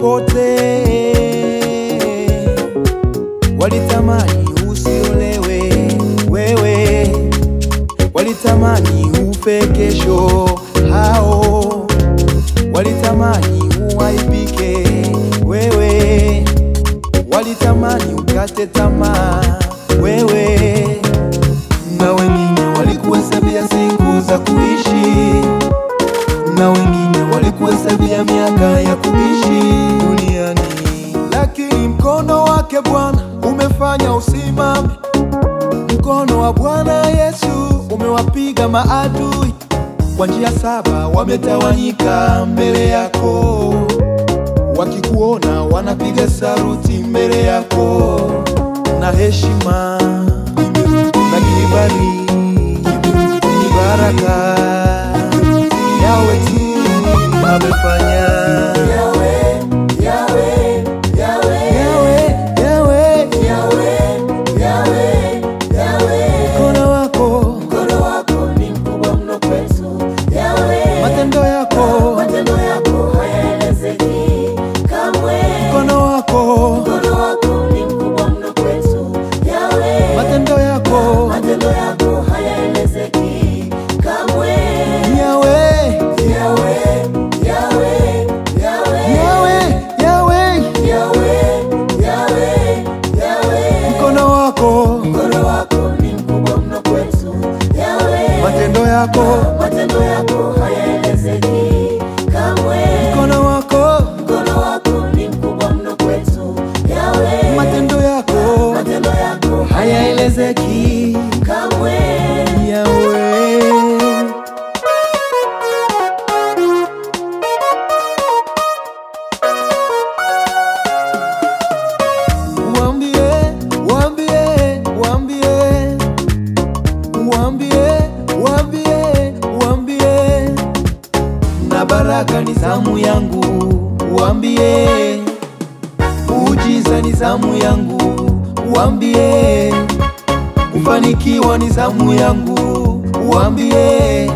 walitamani upote, walitamani usiolewe wewe, walitamani ufe kesho hao, walitamani uaibike wewe, walitamani ukate tamaa wewe, na wengine walikuhesabia siku za kuishi na wengine walikuhesabia miaka ya kuishi duniani, lakini mkono wake Bwana umefanya usimame. Mkono wa Bwana Yesu umewapiga maadui. Kwa njia saba, wametawanyika mbele yako, wakikuona wanapiga saruti mbele yako, na heshima na kibali ni baraka amefanya matendo yako matendo yako hayaelezeki kamwe. mkono wako Mkono wako ni mkubwa mno kwetu. Yahweh, matendo yako matendo yako hayaelezeki baraka ni zamu yangu, uambie. ujiza ni zamu yangu, uambie. kufanikiwa ni zamu yangu, uambie.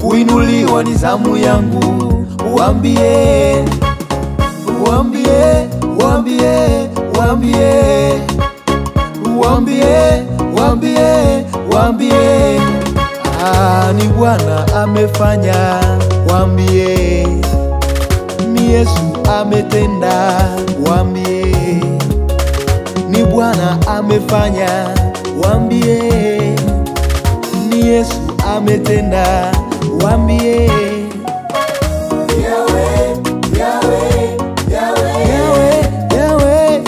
kuinuliwa ni zamu yangu, uambie. Uambie, uambie, uambie. Uambie, uambie, uambie. ah, ni Bwana amefanya, wambie, ni Yesu ametenda, wambie, ni Bwana amefanya, wambie, ni Yesu ametenda, wambie, Yahweh, Yahweh, Yahweh, yawe,